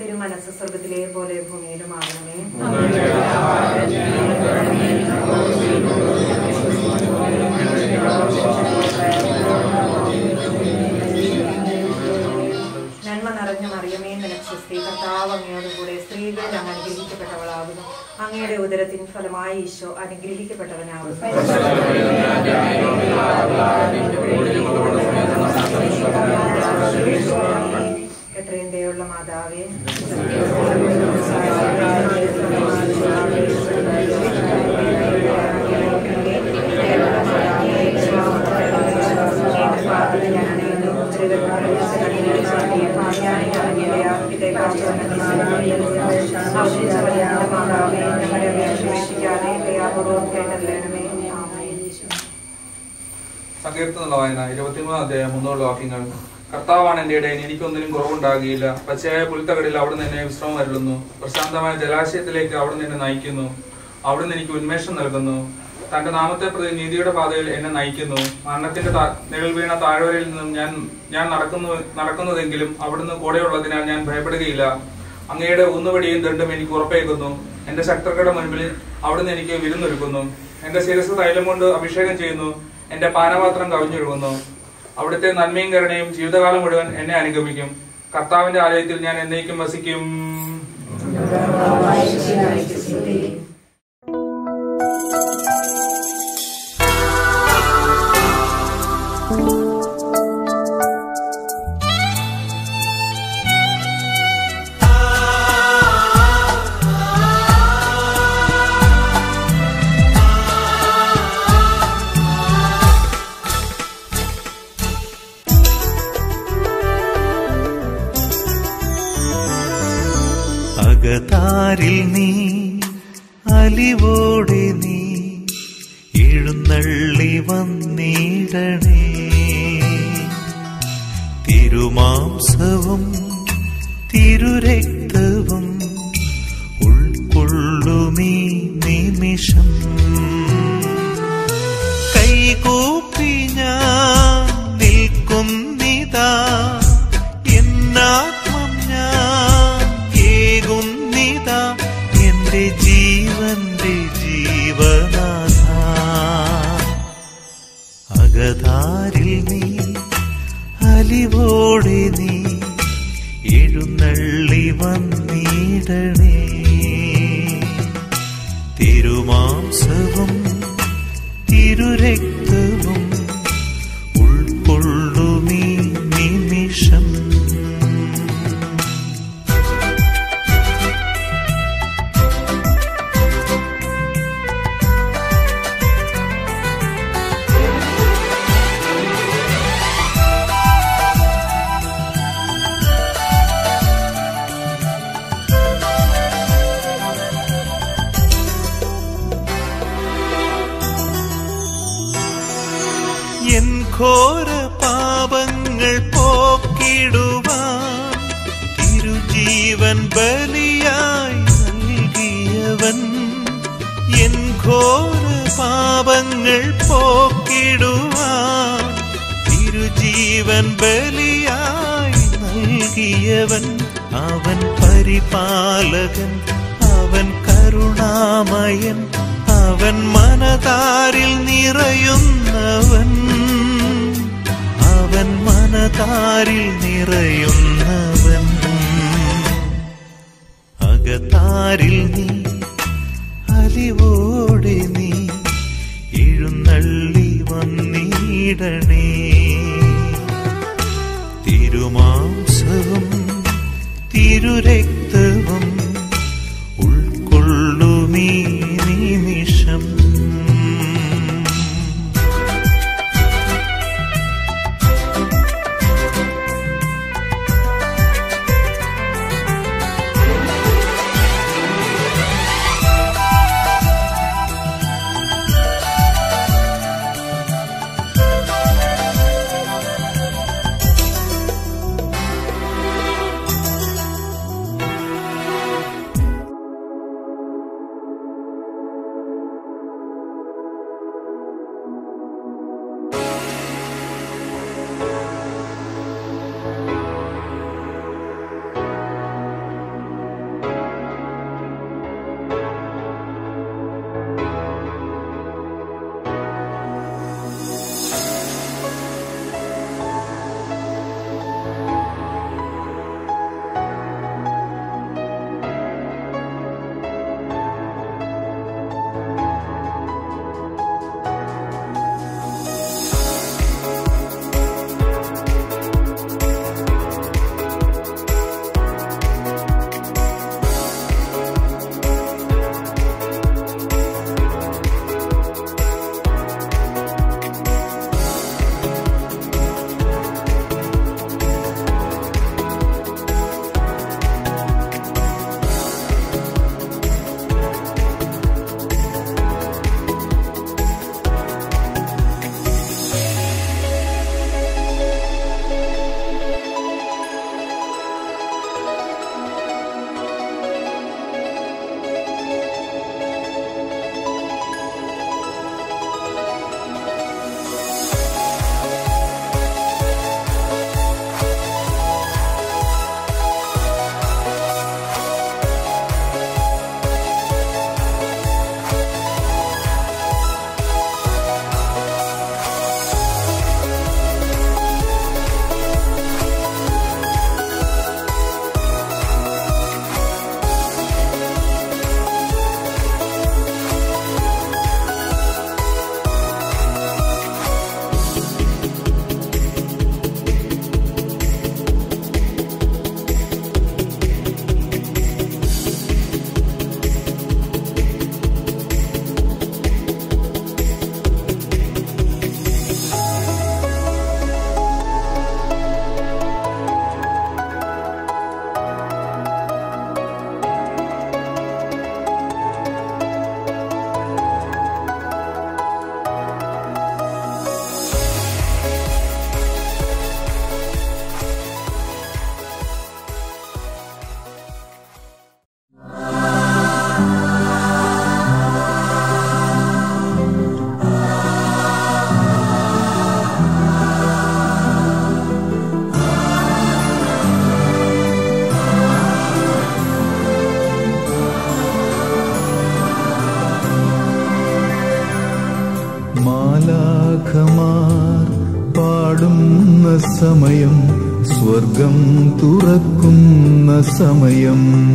തിരുമനസ് സ്വർഗത്തിലെ പോലെ ഭൂമിയിലും ആകണമേ നന്മ നിറഞ്ഞ മറിയമേ നിനക്ക് സ്ത്രീ കർത്താവ് അങ്ങയോട് കൂടെ സ്ത്രീകളിൽ അങ്ങ് അനുഗ്രഹിക്കപ്പെട്ടവളാകുന്നു. അങ്ങയുടെ ഉദരത്തിൻ ഫലമായി ഈശോ അനുഗ്രഹിക്കപ്പെട്ടവനാകുന്നു. സങ്കീർത്തനുള്ള വായന ഇരുപത്തിമൂന്നാം അധ്യായം മുന്നൂറ് വാക്യങ്ങൾ. കർത്താവാണ് എന്റെ ഇടയിൽ എനിക്കൊന്നിനും കുറവുണ്ടാകുകയില്ല പച്ചയായ പുൽത്തകടിൽ അവിടുന്ന് എന്നെ വിശ്രമം അരുളുന്നു. പ്രശാന്തമായ ജലാശയത്തിലേക്ക് അവിടുന്ന് എന്നെ നയിക്കുന്നു. അവിടുന്ന് എനിക്ക് ഉന്മേഷം നൽകുന്നു. തന്റെ നാമത്തെ പ്രതി നീതിയുടെ പാതയിൽ എന്നെ നയിക്കുന്നു. മരണത്തിന്റെ നിഴൽ വീണ താഴ്വരയിൽ നിന്നും ഞാൻ ഞാൻ നടക്കുന്നു നടക്കുന്നതെങ്കിലും അവിടുന്ന് കൂടെയുള്ളതിനാൽ ഞാൻ ഭയപ്പെടുകയില്ല. അങ്ങയുടെ ഊന്നുവടിയും ദണ്ടും എനിക്ക് ഉറപ്പേക്കുന്നു എന്റെ ശത്രുക്കളുടെ മുൻപിൽ അവിടുന്ന് എനിക്ക് വിരുന്നൊരുക്കുന്നു. എന്റെ ശിരസ് തൈലം കൊണ്ട് അഭിഷേകം ചെയ്യുന്നു. എന്റെ പാനപാത്രം കവിഞ്ഞൊഴുകുന്നു. അവിടുത്തെ നന്മയും കരുണയും ജീവിതകാലം മുഴുവൻ എന്നെ അനുഗമിക്കും. കർത്താവിന്റെ ആലയത്തിൽ ഞാൻ എന്നേക്കും വസിക്കും. അകതാരിൽ നീ? അലിവോടെ നീ എഴുന്നള്ളി വന്നിടണേ. തിരുമാംസവും തിരുരക്തവും അകതാരിൽ നീ അലിവോടെ നീ എഴുന്നള്ളി വന്നിടണേ. തിരുമാംസവും തിരുരക്തവും സ്വർഗം തുറക്കുന്ന സമയം.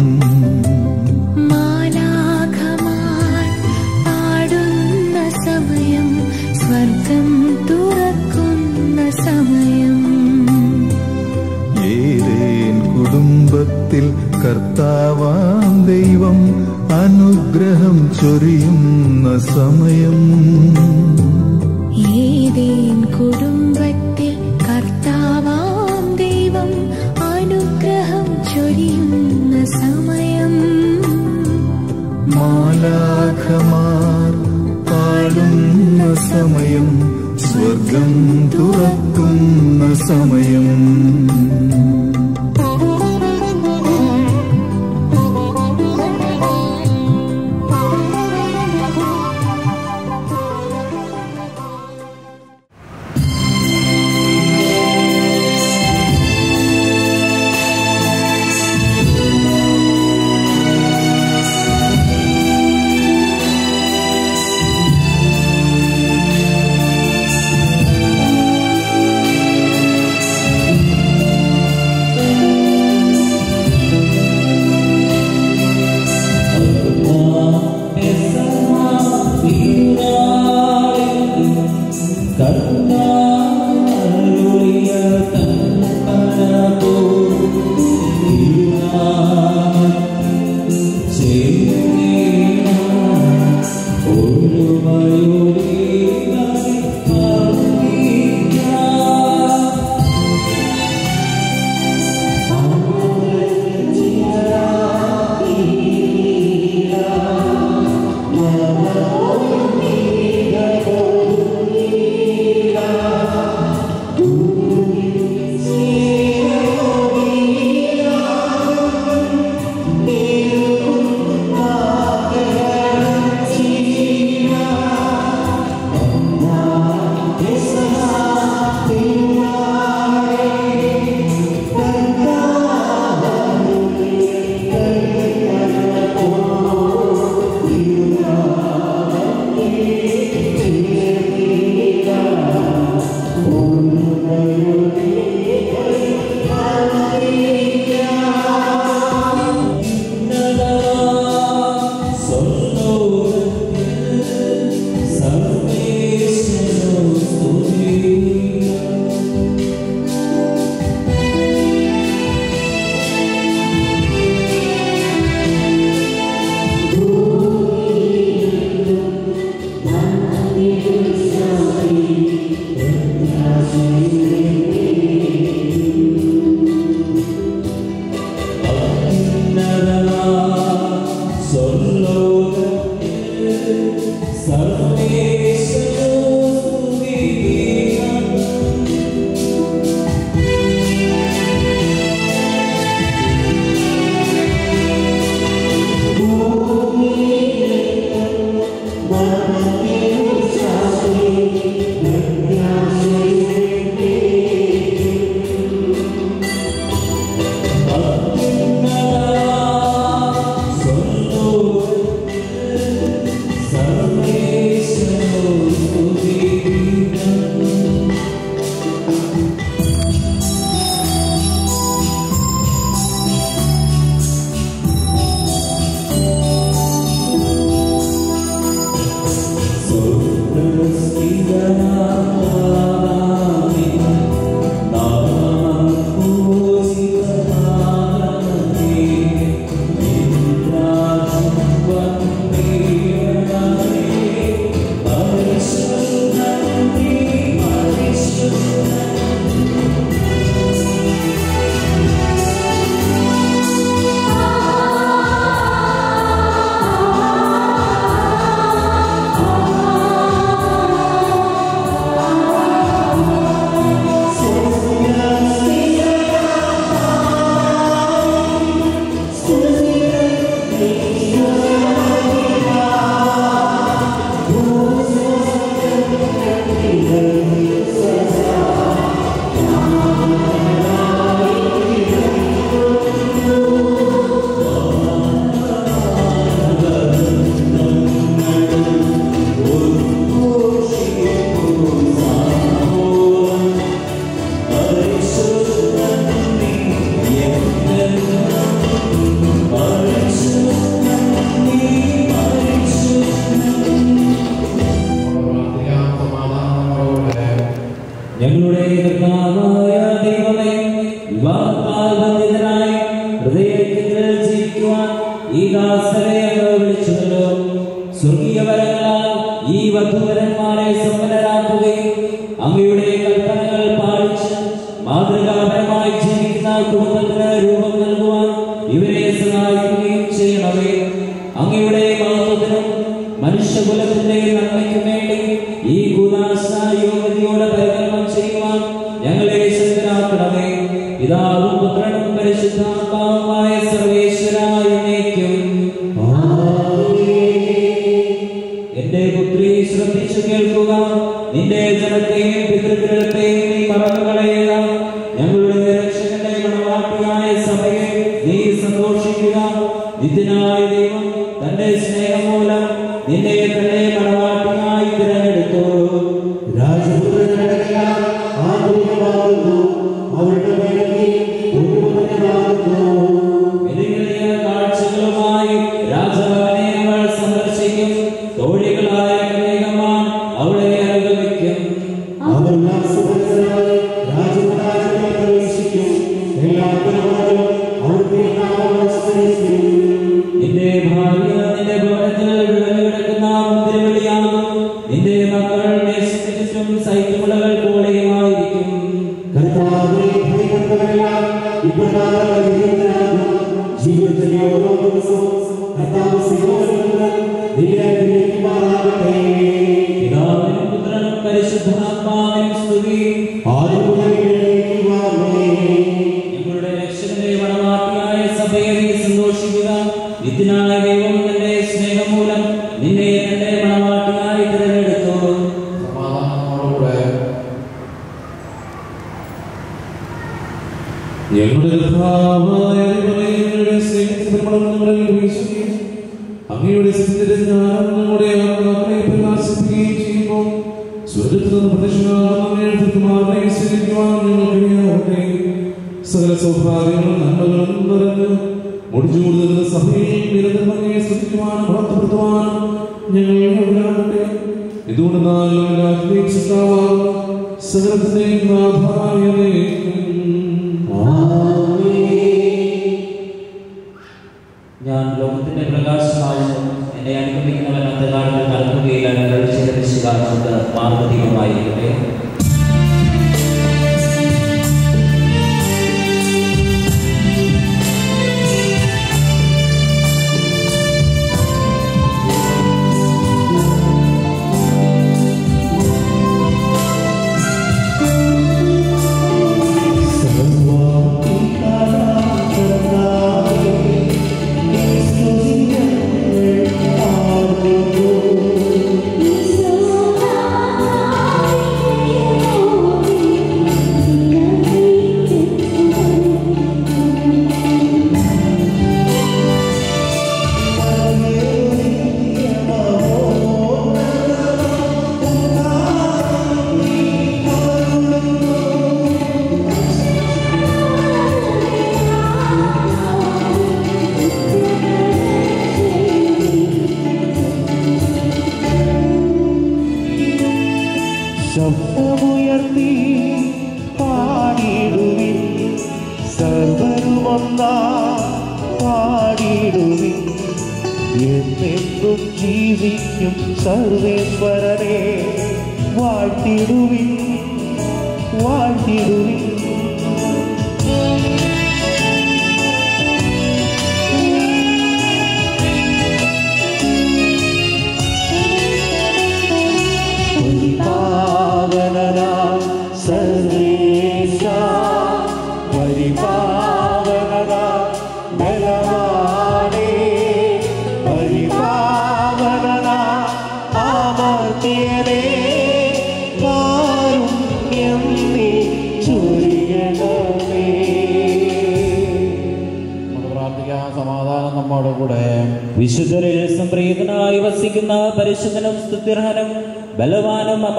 കർത്താവായ ദൈവമേ വിവാഹത്താൽ ബന്ധിതനായി ഹൃദയത്തിൽ ജീവിക്കുവാൻ ഈ ദാസരെ സ്വർഗീയ വരങ്ങളാൽ ഈ വധുവരന്മാരെ സമ്പന്നരാക്കുകയും അങ്ങയുടെ കൽപ്പനകൾ പാലിച്ച് മാതൃകാപരമായി ജീവിക്കുന്ന കുടുംബത്തിന് രൂപം നൽകുവാൻ ഇവരെ സഹായിക്കുകയും ചെയ്യണമേ. അങ്ങയുടെ മഹത്വത്തിനും മനുഷ്യകുലത്തിന്റെ നന്മയ്ക്കും വേണ്ടി ഈ കുദാശ യോഗ്യതയോടെ ശ്രദ്ധിച്ചു കേൾക്കുക. നിന്റെ ജനത്തെയും പിതൃഗ്രഹത്തെയും നീ മറന്നു ഞങ്ങളുടെ കർത്താവായ അങ്ങയുടെ ഞങ്ങളുടെ ആത്മാക്കളെ പ്രകാശിപ്പിക്കുകയും ചെയ്യുമ്പോൾ സ്വർഗത്തിൽ നിന്ന് തിരുമാറിനെ സ്വീകരിക്കുവാൻ ഞങ്ങൾക്ക് സകല സൗഭാഗ്യങ്ങളും നന്മകളും നിറഞ്ഞ് മുടിച്ചു കൊടുക്കുന്ന സഭയിൽ നിരന്തരം അങ്ങയെ സ്തുതിക്കുവാനും ഭക്തപ്പെടുത്തുവാനും എല്ലാത്തിന്റെയും സൃഷ്ടാവാകും സകലത്തിന്റെയും നാഥായ എന്നെ അനുഗമിക്കുന്നവൻ അന്ധകാരത്തിൽ കലക്കുകയില്ല ഞങ്ങൾ ചിരവിശുകാർക്ക് മാർഗദീപമായിരിക്കട്ടെ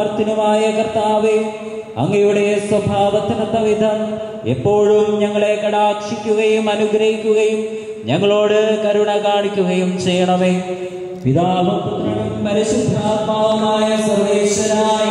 ബലവാനും അമർത്തിനുമായ കർത്താവെ അങ്ങയുടെ സ്വഭാവത്തിനൊത്ത വിധം എപ്പോഴും ഞങ്ങളെ കടാക്ഷിക്കുകയും അനുഗ്രഹിക്കുകയും ഞങ്ങളോട് കരുണ കാണിക്കുകയും ചെയ്യണമേ. പിതാവ് പുത്രനും പരിശുദ്ധാത്മാവുമായ സർവേശ്വരായ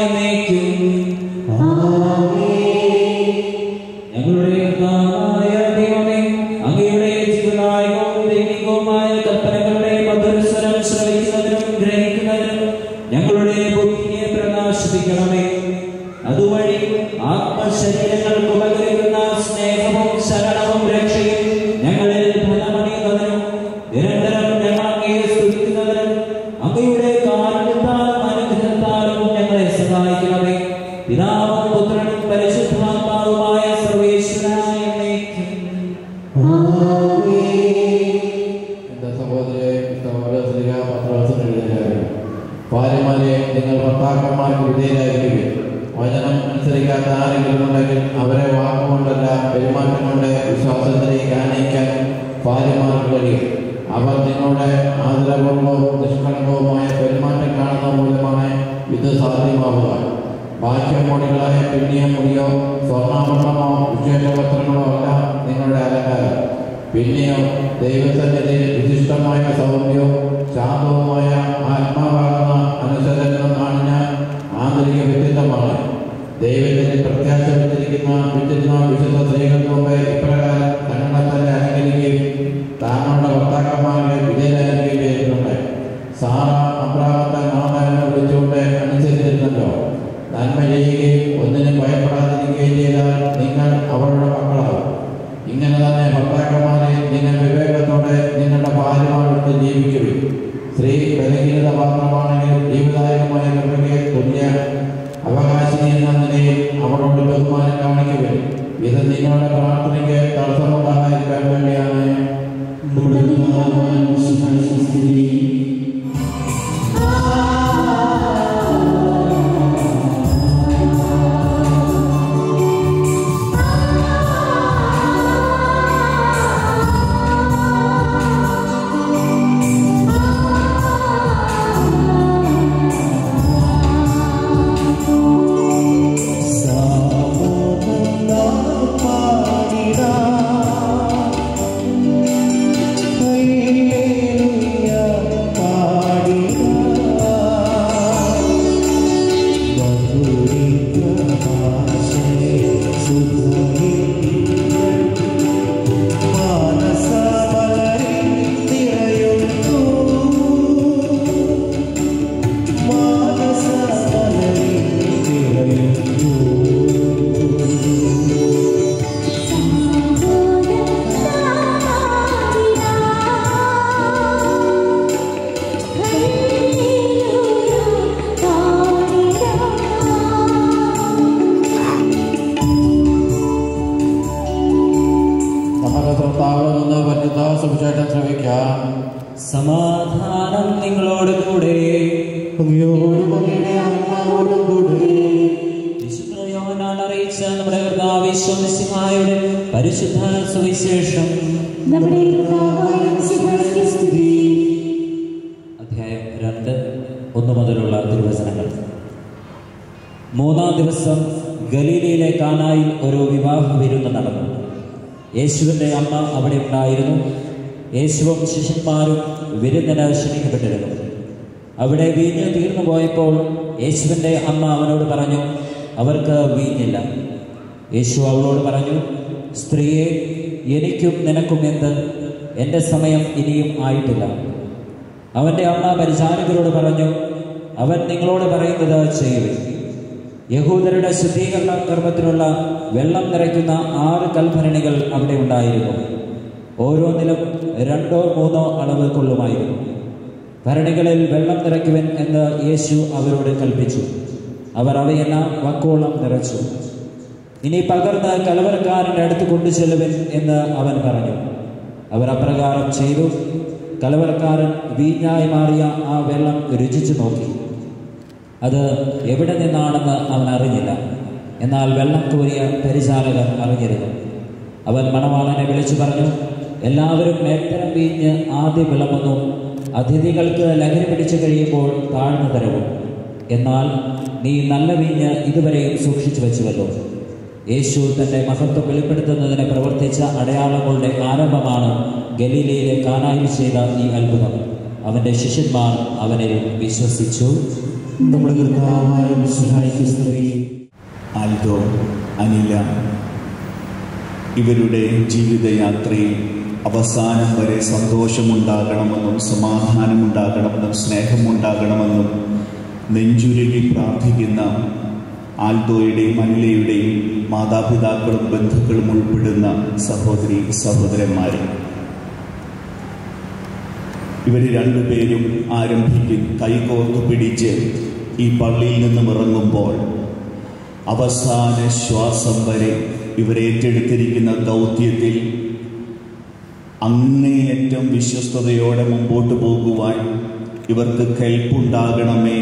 കർത്താവ് ഈശോമിശിഹായുടെ പരിശുദ്ധ സുവിശേഷം അധ്യായം രണ്ട് ഒന്ന് മുതലുള്ള തിരുവചനങ്ങൾ. മൂന്നാം ദിവസം ഗലീലയിലെ കാനായിൽ ഒരു വിവാഹ വിരുന്ന് നടന്നു. യേശുവിന്റെ അമ്മ അവിടെ ഉണ്ടായിരുന്നു. യേശുവും ശിഷ്യന്മാരും വിരുന്നിന് ക്ഷണിക്കപ്പെട്ടിരുന്നു അവിടെ വീഞ്ഞ് തീർന്നു പോയപ്പോൾ യേശുവിന്റെ അമ്മ അവനോട് പറഞ്ഞു അവർക്ക് വീഞ്ഞില്ല. യേശു അവളോട് പറഞ്ഞു സ്ത്രീയെ എനിക്കും നിനക്കും എന്ത്? എന്റെ സമയം ഇനിയും ആയിട്ടില്ല. അവന്റെ അമ്മ പരിചാരകരോട് പറഞ്ഞു അവൻ നിങ്ങളോട് പറയുന്നത് ചെയ്യുവിൻ യഹൂദരുടെ ശുദ്ധീകരണ കർമ്മത്തിനുള്ള വെള്ളം നിറയ്ക്കുന്ന ആറ് കൽഭരണികൾ അവിടെ ഉണ്ടായിരുന്നു ഓരോന്നിലും രണ്ടോ മൂന്നോ അളവ് കൊള്ളുമായിരുന്നു. ഭരണികളിൽ വെള്ളം നിറയ്ക്കുവൻ എന്ന് യേശു അവരോട് കൽപ്പിച്ചു. അവർ അവയെല്ലാം വക്കോളം നിറച്ചു. ഇനി പകർന്ന് കലവറക്കാരന്റെ അടുത്ത് കൊണ്ടുചെല്ലുവൻ എന്ന് അവൻ പറഞ്ഞു. അവർ അപ്രകാരം ചെയ്തു. കലവറക്കാരൻ വീഞ്ഞായി മാറിയ ആ വെള്ളം രുചിച്ചു നോക്കി. അത് എവിടെ നിന്നാണെന്ന് അവൻ അറിഞ്ഞില്ല. എന്നാൽ വെള്ളം കോരിയ പരിചാരകൻ അറിഞ്ഞിരുന്നു. അവൻ മണവാളനെ വിളിച്ചു പറഞ്ഞു എല്ലാവരും മേത്തരം വീഞ്ഞ് ആദ്യം വിളമ്പുന്നു. അതിഥികൾക്ക് ലഹരി പിടിച്ചു കഴിയുമ്പോൾ താഴ്ന്നു തരവും എന്നാൽ നീ നല്ല വീഞ്ഞ് ഇതുവരെയും സൂക്ഷിച്ചു വെച്ചുവല്ലോ. യേശു തന്റെ മഹത്വം വെളിപ്പെടുത്തുന്നതിന് പ്രവർത്തിച്ച അടയാളങ്ങളുടെ ആരംഭമാണ് ഗലീലയിലെ കാനായിൽ ചെയ്ത ഈ അത്ഭുതം. അവന്റെ ശിഷ്യന്മാർ അവനെ വിശ്വസിച്ചു. നമ്മുടെ കർത്താവായ ആൽദോ അനില ഇവരുടെ ജീവിതയാത്രയിൽ അവസാനം വരെ സന്തോഷമുണ്ടാകണമെന്നും സമാധാനമുണ്ടാകണമെന്നും സ്നേഹമുണ്ടാകണമെന്നും നെഞ്ചുരുകി പ്രാർത്ഥിക്കുന്ന ആൽദോയുടെയും അനിലയുടെയും മാതാപിതാക്കളും ബന്ധുക്കളും ഉൾപ്പെടുന്ന സഹോദരി സഹോദരന്മാരും. ഇവർ രണ്ടുപേരും ആരംഭിക്കും കൈകോർത്ത് പിടിച്ച് ഈ പള്ളിയിൽ നിന്നും ഇറങ്ങുമ്പോൾ അവസാന ശ്വാസം വരെ ഇവരേറ്റെടുത്തിരിക്കുന്ന ദൗത്യത്തിൽ അങ്ങേയറ്റം വിശ്വസ്തയോടെ മുമ്പോട്ട് പോകുവാൻ ഇവർക്ക് കെൽപ്പുണ്ടാകണമേ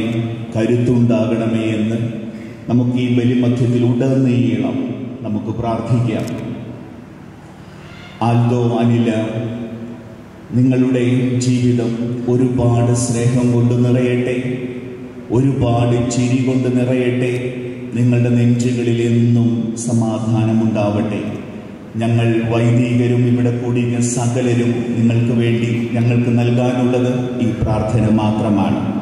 കരുത്തുണ്ടാകണമേ എന്ന് നമുക്ക് ഈ ബലിമധ്യത്തിൽ ഉടനീളം നമുക്ക് പ്രാർത്ഥിക്കാം. ആൽദോ അനില നിങ്ങളുടെ ജീവിതം ഒരുപാട് സ്നേഹം കൊണ്ട് നിറയട്ടെ. ഒരുപാട് ചിരി കൊണ്ട് നിറയട്ടെ. നിങ്ങളുടെ നെഞ്ചുകളിൽ എന്നും സമാധാനമുണ്ടാവട്ടെ. ഞങ്ങൾ വൈദികരും ഇവിടെ കൂടിയ സകലരും നിങ്ങൾക്ക് വേണ്ടി ഞങ്ങൾക്ക് നൽകാനുള്ളത് ഈ പ്രാർത്ഥന മാത്രമാണ്.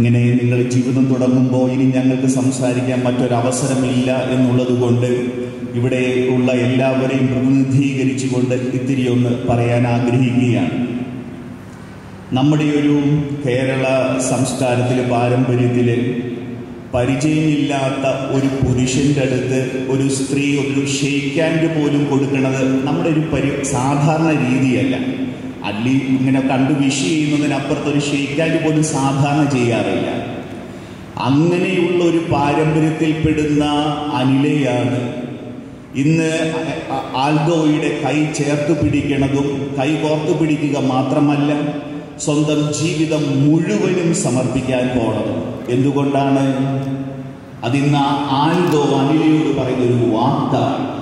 ഇങ്ങനെ നിങ്ങൾ ജീവിതം തുടങ്ങുമ്പോൾ ഇനി ഞങ്ങൾക്ക് സംസാരിക്കാൻ മറ്റൊരവസരമില്ല എന്നുള്ളത് കൊണ്ട് ഇവിടെ ഉള്ള എല്ലാവരെയും പ്രതിനിധീകരിച്ചുകൊണ്ട് ഇത്തിരി ഒന്ന് പറയാൻ ആഗ്രഹിക്കുകയാണ്. നമ്മുടെ ഒരു കേരള സംസ്കാരത്തിലെ പാരമ്പര്യത്തിൽ പരിചയമില്ലാത്ത ഒരു പുരുഷന്റെ അടുത്ത് ഒരു സ്ത്രീ ഒരു ഷെയ്ക്കാൻഡ് പോലും കൊടുക്കുന്നത് നമ്മുടെ ഒരു പരി സാധാരണ രീതിയല്ല. അല്ലി ഇങ്ങനെ കണ്ടു വിഷ് ചെയ്യുന്നതിനപ്പുറത്തൊരു ഒരു ഷെയ്ക്കാൻഡ് പോലും സാധാരണ ചെയ്യാറില്ല. അങ്ങനെയുള്ള ഒരു പാരമ്പര്യത്തിൽപ്പെടുന്ന അനിലയാണ് ഇന്ന് ആൽഗോയുടെ കൈ ചേർത്ത് പിടിക്കണതും കൈ കോർത്തു പിടിക്കുക മാത്രമല്ല സ്വന്തം ജീവിതം മുഴുവനും സമർപ്പിക്കാൻ പോണത്. എന്തുകൊണ്ടാണ്? അതിന്ന് ആൽഗോ അനിലയോട് പറയുന്ന ഒരു വാക്കാണ്.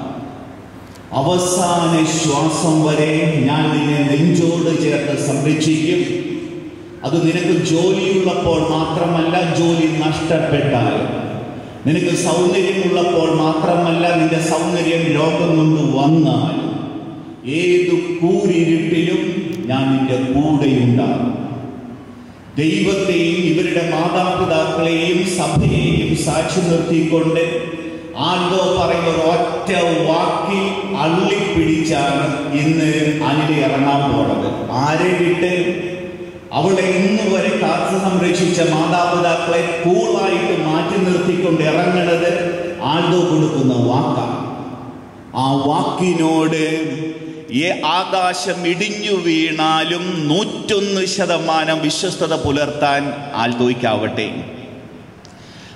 അവസാന ശ്വാസം വരെ ഞാൻ നിന്നെ നെഞ്ചോട് ചേർത്ത് സംരക്ഷിക്കും. അത് നിനക്ക് ജോലിയുള്ളപ്പോൾ മാത്രമല്ല ജോലി നഷ്ടപ്പെട്ടാൽ. നിനക്ക് സൗന്ദര്യമുള്ളപ്പോൾ മാത്രമല്ല നിന്റെ സൗന്ദര്യം ലോകം കൊണ്ട് വന്നാൽ. ഏതു കൂരിരുട്ടിലും ഞാൻ നിന്റെ കൂടെയുണ്ടാകും. ദൈവത്തെയും ഇവരുടെ മാതാപിതാക്കളെയും സഭയെയും സാക്ഷി നിർത്തിക്കൊണ്ട് ആൾദോ പറയുന്ന വാക്കി വാക്കിൽ അള്ളിപ്പിടിച്ചാണ് ഇന്ന് അനിൽ ഇറങ്ങാൻ പോണത്. ആരെ വിട്ട്? അവളെ ഇന്ന് വരെ കാത്തു സംരക്ഷിച്ച മാതാപിതാക്കളെ കൂളായിട്ട് മാറ്റി നിർത്തിക്കൊണ്ട് ഇറങ്ങണത് ആണ്ടോ കൊടുക്കുന്ന വാക്കാണ്. ആ വാക്കിനോട് ഈ ആകാശം ഇടിഞ്ഞു വീണാലും നൂറ്റൊന്ന് ശതമാനം വിശ്വസ്തത പുലർത്താൻ ആൽദോയ്ക്കാവട്ടെ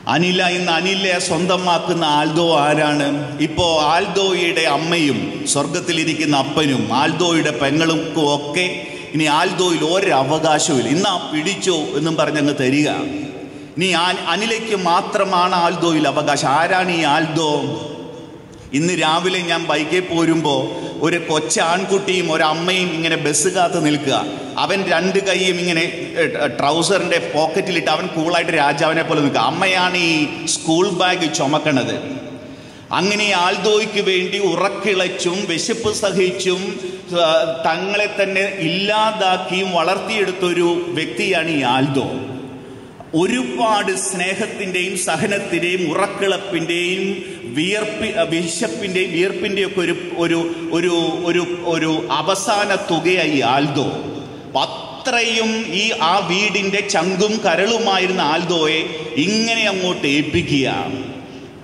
അനില ഇന്ന് അനിലെ സ്വന്തമാക്കുന്ന ആൽദോ ആരാണ്? ഇപ്പോ ആൽദോയുടെ അമ്മയും സ്വർഗത്തിലിരിക്കുന്ന അപ്പനും ആൽദോയുടെ പെങ്ങളുക്കും ഒക്കെ ഇനി ആൽദോയിൽ ഒരു അവകാശവും ഇന്ന് ആ പിടിച്ചോ എന്നും പറഞ്ഞങ്ങ് തരിക. ഇനി അനിലയ്ക്ക് മാത്രമാണ് ആൽദോയിൽ അവകാശം. ആരാണ് ഈ ആൽദോ? ഇന്ന് രാവിലെ ഞാൻ ബൈക്കിൽ പോരുമ്പോൾ ഒരു കൊച്ചാൺകുട്ടിയും ഒരമ്മയും ഇങ്ങനെ ബസ് കാത്ത് നിൽക്കുക. അവൻ രണ്ട് കൈയും ഇങ്ങനെ ട്രൗസറിന്റെ പോക്കറ്റിലിട്ട് അവൻ കൂളായിട്ട് രാജാവിനെ പോലെ നിൽക്കുക. അമ്മയാണ് ഈ സ്കൂൾ ബാഗ് ചുമക്കണത്. അങ്ങനെ ആൽദോയ്ക്ക് വേണ്ടി ഉറക്കിളച്ചും വിശപ്പ് സഹിച്ചും തങ്ങളെ തന്നെ ഇല്ലാതാക്കിയും വളർത്തിയെടുത്തൊരു വ്യക്തിയാണ് ഈ ആൽദോ. ഒരുപാട് സ്നേഹത്തിന്റെയും സഹനത്തിന്റെയും ഉറക്കിളപ്പിന്റെയും വിയർപ്പി വിശപ്പിന്റെയും വിയർപ്പിന്റെയും ഒക്കെ ഒരു ഒരു ഒരു ഒരു ഒരു അവസാന തുകയായി ആൽദോ. അത്രയും ഈ ആ വീടിന്റെ ചങ്കും കരളുമായിരുന്ന ആൽദോയെ ഇങ്ങനെ അങ്ങോട്ട് ഏൽപ്പിക്കുക.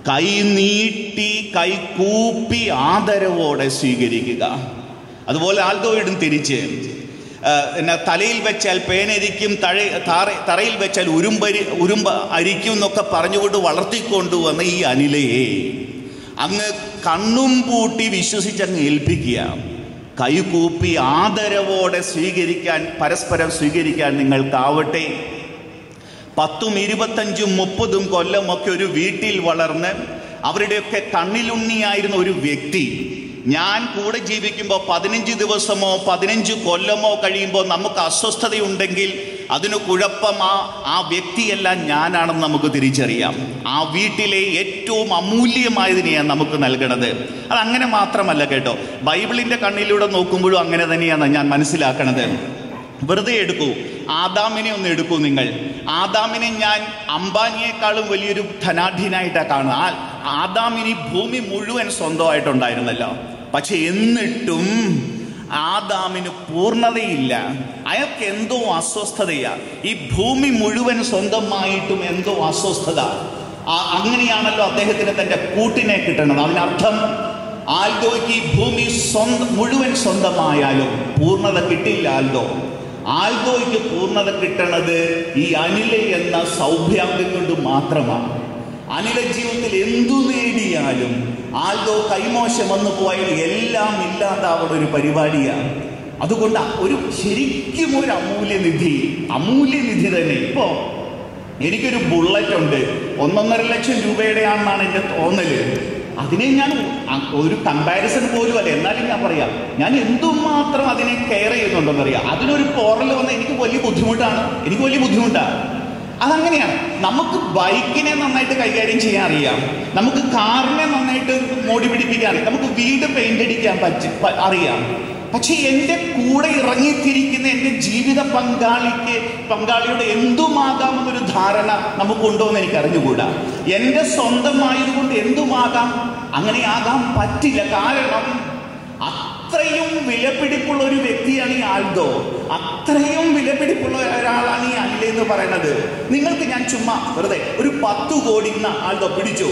കൈ നീട്ടി കൈ കൂപ്പി ആദരവോടെ സ്വീകരിക്കുക. അതുപോലെ ആൽദോയിടും തിരിച്ച്. പിന്നെ തലയിൽ വെച്ചാൽ പേനരിക്കും തഴ തറയിൽ വെച്ചാൽ ഉരുമ്പരി ഉരുമ്പ അരിക്കും എന്നൊക്കെ പറഞ്ഞുകൊണ്ട് വളർത്തിക്കൊണ്ടുവന്ന ഈ അനിലയെ അങ്ങ് കണ്ണും പൂട്ടി വിശ്വസിച്ചങ്ങ് ഏൽപ്പിക്കുക. കൈകൂപ്പി ആദരവോടെ സ്വീകരിക്കാൻ പരസ്പരം സ്വീകരിക്കാൻ നിങ്ങൾക്കാവട്ടെ. പത്തും ഇരുപത്തഞ്ചും മുപ്പതും കൊല്ലമൊക്കെ ഒരു വീട്ടിൽ വളർന്ന് അവരുടെയൊക്കെ കണ്ണിലുണ്ണിയായിരുന്ന ഒരു വ്യക്തി ഞാൻ കൂടെ ജീവിക്കുമ്പോൾ പതിനഞ്ച് ദിവസമോ പതിനഞ്ച് കൊല്ലമോ കഴിയുമ്പോൾ നമുക്ക് അസ്വസ്ഥതയുണ്ടെങ്കിൽ അതിന് കുഴപ്പം ആ ആ വ്യക്തിയല്ല ഞാനാണെന്ന് നമുക്ക് തിരിച്ചറിയാം. ആ വീട്ടിലെ ഏറ്റവും അമൂല്യമായതിനെയാണ് നമുക്ക് നൽകണത്. അതങ്ങനെ മാത്രമല്ല കേട്ടോ. ബൈബിളിന്റെ കണ്ണിലൂടെ നോക്കുമ്പോഴും അങ്ങനെ തന്നെയാണ് ഞാൻ മനസ്സിലാക്കണത്. വെറുതെ എടുക്കൂ. ആദാമിനെ ഒന്ന് എടുക്കൂ നിങ്ങൾ. ആദാമിനെ ഞാൻ അംബാനിയേക്കാളും വലിയൊരു ധനാഢ്യനായിട്ടാണ് കാണുന്നത് ആദാമിന് ഭൂമി മുഴുവൻ സ്വന്തമായിട്ടുണ്ടായിരുന്നല്ലോ. പക്ഷെ എന്നിട്ടും ആദാമിന് പൂർണതയില്ല. അയാൾക്ക് എന്തോ അസ്വസ്ഥതയാ. ഈ ഭൂമി മുഴുവൻ സ്വന്തമായിട്ടും എന്തോ അസ്വസ്ഥത. അങ്ങനെയാണല്ലോ അദ്ദേഹത്തിന് തന്റെ കൂട്ടിനെ കിട്ടണത്. അതിനർത്ഥം ആൽദോയ്ക്ക് ഈ ഭൂമി സ്വന്തം മുഴുവൻ സ്വന്തമായാലും പൂർണത കിട്ടില്ല ആൽദോ. ആൽദോയ്ക്ക് പൂർണത കിട്ടണത് ഈ അനില എന്ന സൗഭാഗ്യം കൊണ്ട് മാത്രമാണ്. അനില ജീവിതത്തിൽ എന്തു നേടിയാലും ആൽദോ കൈമോശം വന്നു പോയാൽ എല്ലാം ഇല്ലാതാവുന്ന ഒരു പരിപാടിയാണ്. അതുകൊണ്ട് ഒരു ശരിക്കും ഒരു അമൂല്യനിധി അമൂല്യനിധി തന്നെ. ഇപ്പോ എനിക്കൊരു ബുള്ളറ്റ് ഉണ്ട്. ഒന്നൊന്നര ലക്ഷം രൂപയുടെയാണെന്നാണ് എന്റെ തോന്നൽ. അതിനെ ഞാൻ ഒരു കമ്പാരിസൺ പോലും അല്ല. എന്നാലും ഞാൻ പറയാം ഞാൻ എന്തുമാത്രം അതിനെ കെയർ ചെയ്യുന്നുണ്ടെന്ന് അറിയാം അതിനൊരു പോറൽ വന്ന് എനിക്ക് വലിയ ബുദ്ധിമുട്ടാണ്. എനിക്ക് വലിയ ബുദ്ധിമുട്ടാണ് അതങ്ങനെയാണ്. നമുക്ക് ബൈക്കിനെ നന്നായിട്ട് കൈകാര്യം ചെയ്യാൻ അറിയാം. നമുക്ക് കാറിനെ നന്നായിട്ട് മോടി പിടിപ്പിക്കാൻ അറിയാം. നമുക്ക് വീട് പെയിന്റ് അടിക്കാൻ പറ്റും അറിയാം. പക്ഷെ എന്റെ കൂടെ ഇറങ്ങിത്തിരിക്കുന്ന എന്റെ ജീവിത പങ്കാളിക്ക് പങ്കാളിയുടെ എന്തുമാകാം എന്നൊരു ധാരണ നമുക്കുണ്ടോ എന്ന് എനിക്ക് അറിഞ്ഞുകൂടാ എന്റെ സ്വന്തമായതുകൊണ്ട് എന്തുമാകാം? അങ്ങനെ ആകാൻ പറ്റില്ല. കാരണം അത്രയും വിലപിടിപ്പുള്ള ഒരു വ്യക്തിയാണ് ഈ ആൽദോ. അത്രയും വിലപിടിപ്പുള്ള ഒരാളാണ് ഈ അനില എന്ന് പറയുന്നത്. നിങ്ങൾക്ക് ഞാൻ ചുമ്മാ വെറുതെ ഒരു പത്ത് കോടി ഇന്ന് ആൽദോ പിടിച്ചു.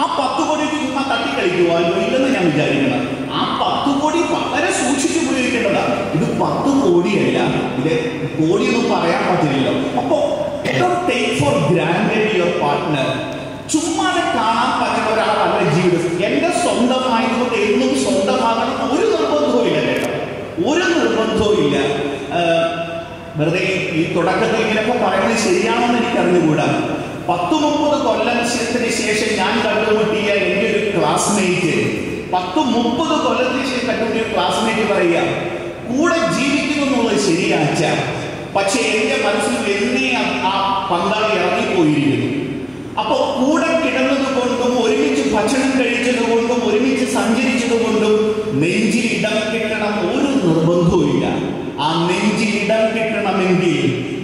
ആ പത്ത് കോടി ചുമ്മാ തട്ടിക്കളിക്കുവാനോ ഇല്ലെന്ന് ഞാൻ വിചാരിക്കണം. ആ പത്ത് കോടി വളരെ സൂക്ഷിച്ചു ഉപയോഗിക്കേണ്ടതാണ് ഇത് പത്ത് കോടിയല്ല. ഇത് കോടിയൊന്നും പറയാൻ പറ്റില്ലല്ലോ. അപ്പോ take for granted your partner ചുമ്മാതെ കാണാൻ പറ്റുന്ന ഒരാളല്ല ജീവിതം. എന്റെ സ്വന്തമായതുകൊണ്ട് എന്നും സ്വന്തമാകണം ഒരു ഒരു നിർബന്ധവും ഇല്ല വെറുതെ ഈ തുടക്കത്തിൽ ഇങ്ങനെയൊക്കെ പറയുന്നത് ശരിയാണെന്ന് എനിക്ക് അറിഞ്ഞുകൂടാ പത്ത് മുപ്പത് കൊല്ലത്തിന് ശേഷം ഞാൻ കണ്ടുമുട്ടിയ എന്റെ ഒരു ക്ലാസ്മേറ്റ് പത്ത് മുപ്പത് കൊല്ലത്തിന് ശേഷം കണ്ടുമുട്ടിയ ക്ലാസ്മേറ്റ് പറയുക കൂടെ ജീവിക്കുന്നു എന്നുള്ളത് ശരിയാച്ച. പക്ഷെ എന്റെ മനസ്സിൽ എന്നേ ആ പങ്കാളി ഇറങ്ങിപ്പോയിരിക്കുന്നു അപ്പൊ കൂടെ കിടന്നത് കൊണ്ടും ഒരുമിച്ച് ഭക്ഷണം കഴിച്ചത് കൊണ്ടും ഒരുമിച്ച് സഞ്ചരിച്ചത് കൊണ്ടും നെഞ്ചിൽ ഇടം കിട്ടണം ഒരു നിർബന്ധവുമില്ല. ആ നെഞ്ചിൽ ഇടം കിട്ടണമെങ്കിൽ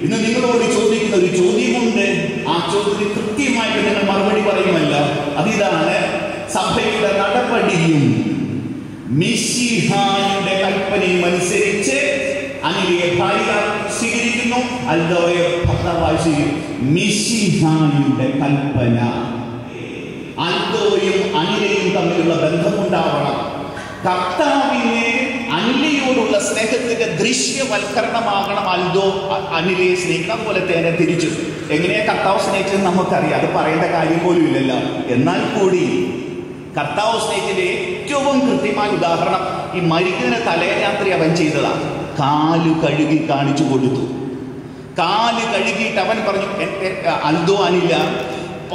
ഇന്ന് നിങ്ങളോട് ചോദിക്കുന്ന ഒരു ചോദ്യമുണ്ട്. ആ ചോദ്യത്തിന് കൃത്യമായിട്ട് നിങ്ങൾ മറുപടി പറയുമല്ല. അതിതാണ് സഭയുടെ നടപടിയും മിശിഹായുടെ കൽപ്പനയും അനുസരിച്ച് അനിലയെ ഭാര്യ സ്വീകരിക്കുന്നു. അൽദോയെ ഭർത്താവായി സ്വീകരിക്കുന്നു. മിശിഹായുടെ കൽപ്പന. അൽദോയും അനിലയും തമ്മിലുള്ള ബന്ധമുണ്ടാവണം. കർത്താവിനെ അനിലയോടുള്ള സ്നേഹത്തിന്റെ ദൃശ്യവൽക്കരണമാകണം അൽദോ അനിലയെ സ്നേഹിക്കണം. പോലെ തന്നെ തിരിച്ചു. എങ്ങനെയാ കർത്താവ് സ്നേഹിച്ചത് നമുക്കറിയാം. അത് പറയേണ്ട കാര്യം പോലും ഇല്ലല്ലോ. എന്നാൽ കൂടി കർത്താവ് സ്നേഹിച്ചതിന്റെ ഏറ്റവും കൃത്യമായ ഉദാഹരണം ഈ മരിക്കുന്ന തലേരാത്രി അവൻ ചെയ്തതാണ്. കാൽ കഴുകി കാണിച്ചു കൊടുത്തു. കാൽ കഴുകിയിട്ട് അവൻ പറഞ്ഞു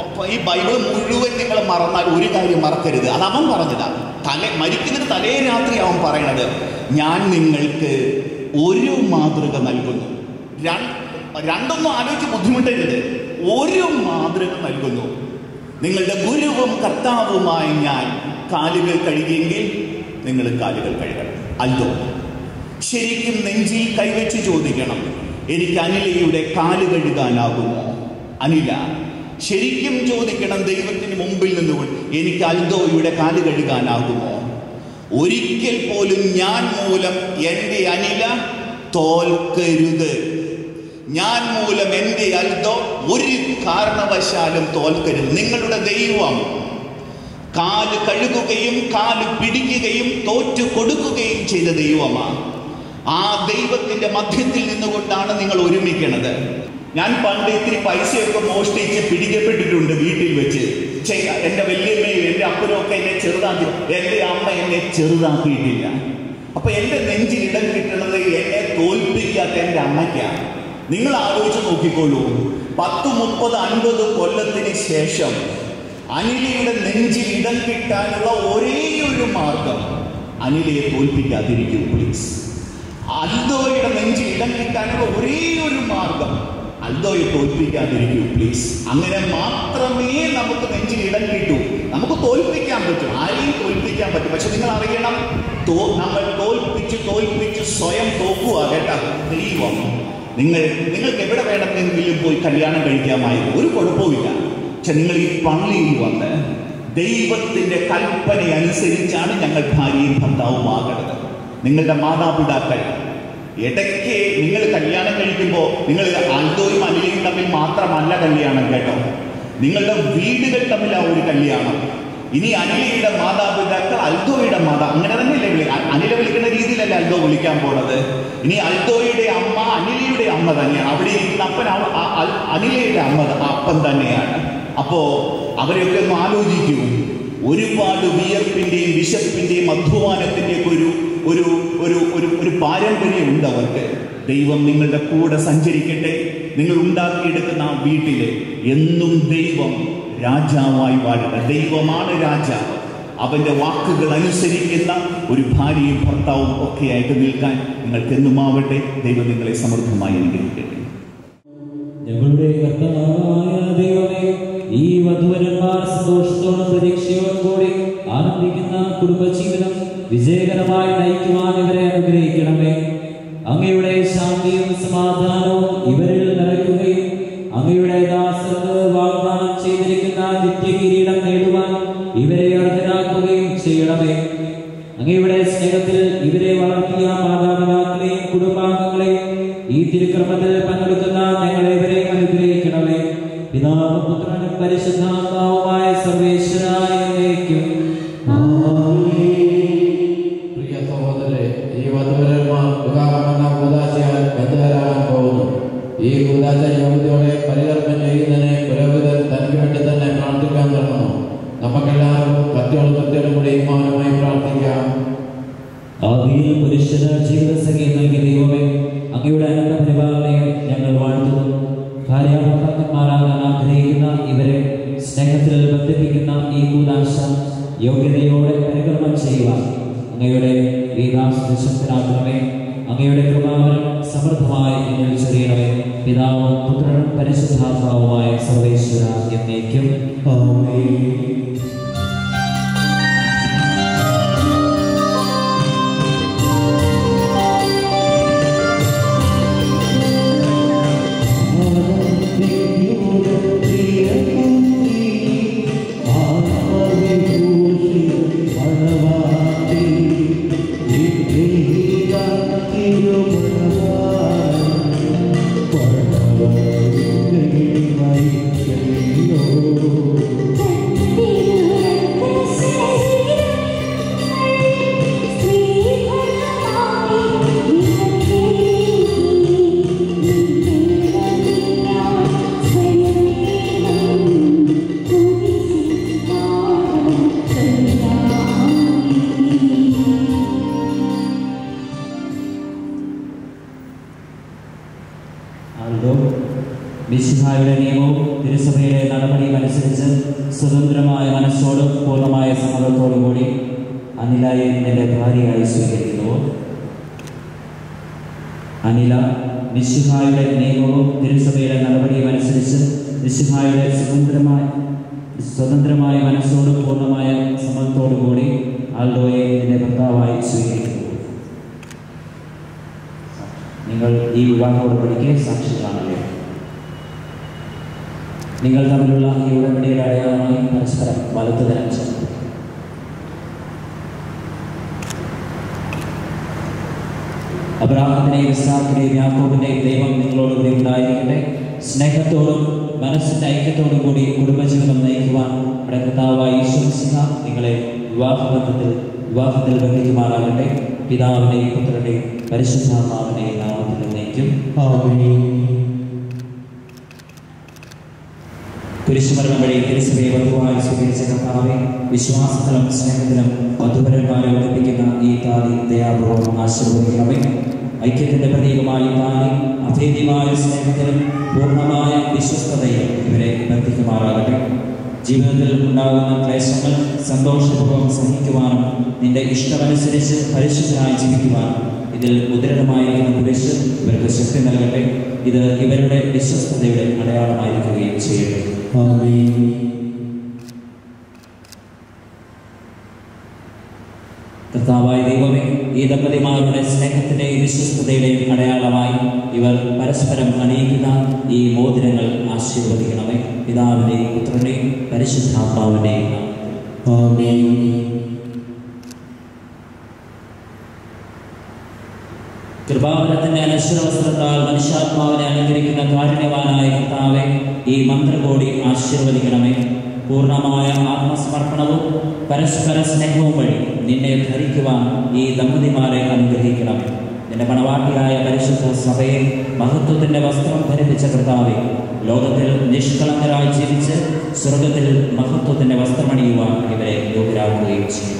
പ- ഈ ബൈബിൾ മുഴുവൻ നിങ്ങൾ മറന്നാൽ ഒരു കാര്യം മറക്കരുത്. അത് അവൻ പറഞ്ഞതാണ് തലേ മരിക്കുന്നതിന് തലേ രാത്രി അവൻ പറയണത് ഞാൻ നിങ്ങൾക്ക് ഒരു മാതൃക നൽകുന്നു. രണ്ട് രണ്ടൊന്നും ആലോചിച്ച് ബുദ്ധിമുട്ടരുത്. ഒരു മാതൃക നൽകുന്നു. നിങ്ങളുടെ ഗുരുവും കർത്താവുമായി ഞാൻ കാലുകൾ കഴുകിയെങ്കിൽ നിങ്ങൾ കാലുകൾ കഴുകണം. അല്ലോ ശരിക്കും നെഞ്ചിൽ കൈവച്ച് ചോദിക്കണം എനിക്ക് അനിലയുടെ കാൽ കഴുകാനാകുമോ? അനില ശരിക്കും ചോദിക്കണം ദൈവത്തിന് മുമ്പിൽ നിന്നുകൊണ്ട് എനിക്ക് അൽദോയുടെ കാൽ കഴുകാനാകുമോ? ഒരിക്കൽ പോലും ഞാൻ മൂലം എന്റെ അനില തോൽക്കരുത്. ഞാൻ മൂലം എന്റെ അൽദോ ഒരു കാരണവശാലും തോൽക്കരുത്. നിങ്ങളുടെ ദൈവം കാൽ കഴുകുകയും കാൽ പിടിക്കുകയും തോറ്റു കൊടുക്കുകയും ചെയ്ത ദൈവമാണ് ആ ദൈവത്തിന്റെ മധ്യത്തിൽ നിന്നുകൊണ്ടാണ് നിങ്ങൾ ഒരുമിക്കണത്. ഞാൻ പണ്ട് ഇത്തിരി പൈസയൊക്കെ മോഷ്ടിച്ച് പിടിക്കപ്പെട്ടിട്ടുണ്ട് വീട്ടിൽ വെച്ച്. എന്റെ വല്യമ്മയും എന്റെ അപ്പനും ഒക്കെ എന്നെ ചെറുതാക്കി. എന്റെ അമ്മ എന്നെ ചെറുതാക്കിയിട്ടില്ല. അപ്പൊ എന്റെ നെഞ്ചിൽ ഇടം കിട്ടുന്നത് എന്നെ തോൽപ്പിക്കാത്ത എന്റെ അമ്മയ്ക്കാണ്. നിങ്ങൾ ആലോചിച്ച് നോക്കിക്കോളൂ. പത്ത് മുപ്പത് അൻപത് കൊല്ലത്തിന് ശേഷം അനിലയുടെ നെഞ്ചിൽ ഇടം കിട്ടാനുള്ള ഒരേ ഒരു മാർഗം അനിലയെ തോൽപ്പിക്കാതിരിക്കും പ്ലീസ് അൽദോയുടെ നെഞ്ചിൽ ഇടം കിട്ടാനുള്ള ഒരേ ഒരു മാർഗം. അൽദോയെ തോൽപ്പിക്കാതിരിക്കൂ പ്ലീസ് അങ്ങനെ മാത്രമേ നമുക്ക് നെഞ്ചിൽ ഇടം കിട്ടൂ. നമുക്ക് തോൽപ്പിക്കാൻ പറ്റും. ആരെയും തോൽപ്പിക്കാൻ പറ്റും. പക്ഷെ നിങ്ങൾ അറിയണം തോ- നമ്മൾ തോൽപ്പിച്ച് തോൽപ്പിച്ച് സ്വയം തോക്കുക കേട്ടാ? ദൈവം. നിങ്ങൾ നിങ്ങൾക്ക് എവിടെ വേണമെങ്കിലും പോയി കല്യാണം കഴിക്കാമായിരുന്നു. ഒരു കുഴപ്പമില്ല പക്ഷെ നിങ്ങൾ ഈ പള്ളിയിൽ വന്ന് ദൈവത്തിന്റെ കൽപ്പന അനുസരിച്ചാണ് ഞങ്ങൾ ഭാര്യയും ഭർത്താവുമാകേണ്ടത് നിങ്ങളുടെ മാതാപിതാക്കൾ. ഇടയ്ക്ക് നിങ്ങൾ കല്യാണം കഴിക്കുമ്പോൾ നിങ്ങൾ ആൽദോയും അനിലയും തമ്മിൽ മാത്രമല്ല കല്യാണം കേട്ടോ. നിങ്ങളുടെ വീടുകൾ തമ്മിലാണ് ഒരു കല്യാണം. ഇനി അനിലയുടെ മാതാപിതാക്കൾ അൽദോയുടെ മാതാ അങ്ങനെ തന്നെയല്ലേ വിളി അനില വിളിക്കുന്ന രീതിയിലല്ല അൽദോ വിളിക്കാൻ പോണത്? ഇനി അൽദോയുടെ അമ്മ അനിലയുടെ അമ്മ തന്നെയാണ്. അവിടെ ഇരിക്കുന്ന അപ്പൻ അനിലയുടെ അമ്മ അപ്പൻ തന്നെയാണ്. അപ്പോ അവരെയൊക്കെ ഒന്ന് ആലോചിക്കൂ. ഒരുപാട് വിയർപ്പിന്റെയും വിശപ്പിന്റെയും അധ്വാനത്തിന്റെയൊക്കെ ഒരു ഒരു ഒരു ഒരു ഒരു പാരമ്പര്യം ഉണ്ട് അവർക്ക്. ദൈവം നിങ്ങളുടെ കൂടെ സഞ്ചരിക്കട്ടെ. നിങ്ങൾ ഉണ്ടാക്കിയെടുക്കുന്ന ആ വീട്ടിൽ എന്നും ദൈവം രാജാവായി വാഴുക. ദൈവമാണ് രാജാവ്. അവന്റെ വാക്കുകൾ അനുസരിക്കുന്ന ഒരു ഭാര്യയും ഭർത്താവും ഒക്കെയായിട്ട് നിൽക്കാൻ നിങ്ങൾക്ക് എന്നുമാവട്ടെ ദൈവം നിങ്ങളെ സമൃദ്ധമായി അനുഗ്രഹിക്കട്ടെ. ഞങ്ങളുടെ കർത്താവായ ദൈവമേ ഈ വധുവരന്മാർ സന്തോഷത്തോടും പ്രതീക്ഷയോടും കൂടി ആരംഭിക്കുന്ന കുടുംബജീവിതം വിജയകരമായി നയിക്കുവാൻ ഇവരെ അനുഗ്രഹിക്കണമേ. അങ്ങയുടെ ശാന്തിയും സമാധാനവും ഇവരിൽ നിറയ്ക്കുകയും അങ്ങയുടെ ദാസർക്ക് വാഗ്ദാനം ചെയ്തിരിക്കുന്ന നിത്യകിരീടം നേടുവാൻ ഇവരെ അർഹരാക്കുകയും ചെയ്യണമേ. അങ്ങയുടെ സ്നേഹത്തിൽ ഇവരെ വളർത്തിയ മാതാപിതാക്കളെയും കുടുംബാംഗങ്ങളെയും ഈ തിരുക്രമത്തിൽ അങ്ങയുടെ അങ്ങയുടെ കൃപാവനം സമൃദ്ധമായി എന്നിൽ ചെറിയണമേ പിതാവും പുത്രനും പരിശുദ്ധാത്മാവുമായ സർവേശ്വര എന്നേക്കും. പൂർണമായ വിശ്വസ്തതയിലും ഇവരെ ബന്ധിക്കുമാറാകട്ടെ ജീവിതത്തിൽ ഉണ്ടാകുന്ന ക്ലേശങ്ങൾ സന്തോഷപൂർവം സഹിക്കുവാനും നിന്റെ ഇഷ്ടമനുസരിച്ച് പരിശുദ്ധനായി ജീവിക്കുവാനും ഇതിൽ ഉദരമായിരിക്കുന്ന കുരിശ് ഇവർക്ക് ശക്തി നൽകട്ടെ. ഇത് ഇവരുടെ വിശ്വസ്തതയുടെ അടയാളമായിരിക്കുകയും ചെയ്യട്ടെ. കർത്താവായ ദൈവമേ ഈ ദമ്പതിമാരുടെ സ്നേഹത്തിന്റെയും വിശ്വസ്തതയുടെയും അടയാളമായി ഇവർ പരസ്പരം അണിയിക്കുന്ന ഈ മോതിരങ്ങൾ ആശീർവദിക്കണമേ. പിതാവിന്റെയും പുത്രനെയും പരിശുദ്ധാത്മാവിന്റെയും നാമത്തിൽ. കൃപാവരത്തിന്റെ അനശ്വര വസ്ത്രത്താൽ മനുഷ്യാത്മാവിനെ അനുകരിക്കുന്ന കാരുണ്യവാനായ കർത്താവെ ഈ മന്ത്രകോടി ആശീർവദിക്കണമേ. പൂർണമായ ആത്മസമർപ്പണവും പരസ്പര സ്നേഹവും വഴി നിന്നെ ധരിക്കുവാൻ ഈ ദമ്പതിമാരെ അനുഗ്രഹിക്കണം. നിന്റെ മണവാട്ടിയായ പരിശുദ്ധ സഭയെ മഹത്വത്തിന്റെ വസ്ത്രം ധരിപ്പിച്ച കർത്താവെ ലോകത്തിൽ നിഷ്കളങ്കരായി ജീവിച്ച് സ്വർഗത്തിൽ മഹത്വത്തിന്റെ വസ്ത്രമണിയുവാൻ ഇവരെ യോഗ്യരാക്കുകയും ചെയ്യും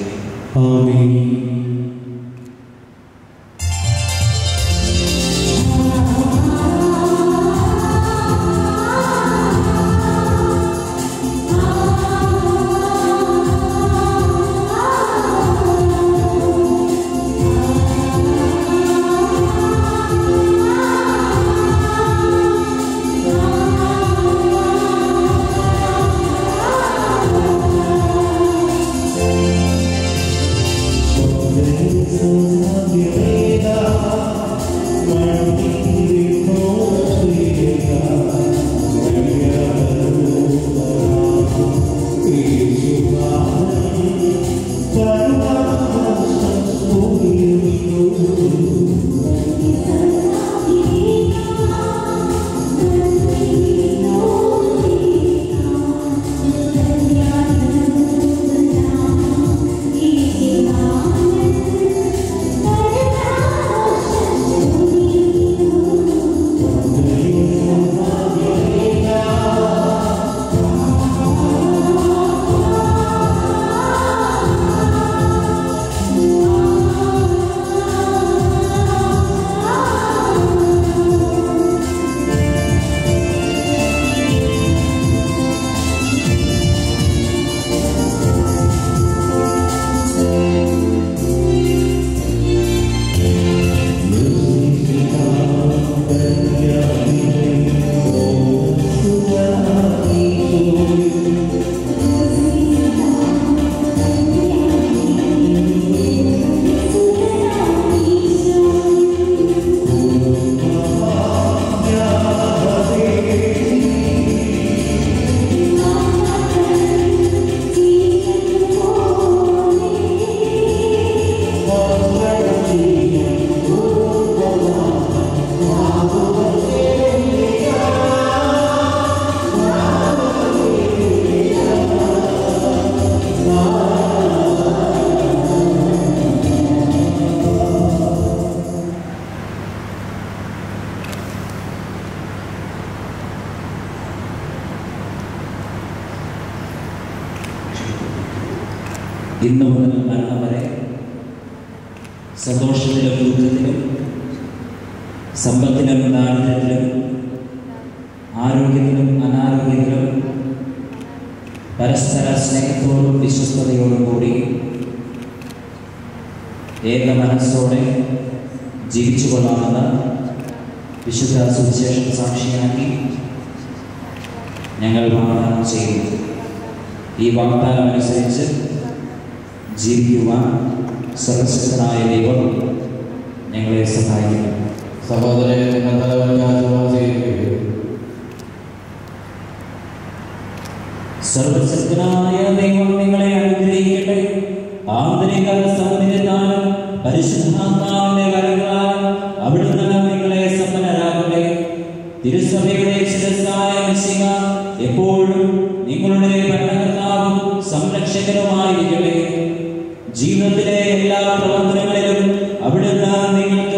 വാഗ്ദാനം അനുസരിച്ച് ജീവിക്കുവാൻ സർവശക്തനായ ദൈവം ഞങ്ങളെ സഹായിക്കുന്നു. സഹോദരൻ സർവശക്തനായ ദൈവം നിങ്ങളെ അനുഗ്രഹിക്കട്ടെ. ആന്തരിക സൗന്ദര്യത്താലും പരിശുദ്ധാത്മാവിന്റെ കരങ്ങളാൽ അവിടുന്ന് നിങ്ങളെ സമ്പന്നരാകട്ടെ തിരുസഭയുടെ ശിരസായ മിശിക എപ്പോഴും നിങ്ങളുടെ ഭരണകർത്താവും സംരക്ഷകനുമായിരിക്കട്ടെ. ജീവിതത്തിലെ എല്ലാ പ്രവർത്തനങ്ങളിലും അവിടുന്ന് നിങ്ങൾക്ക്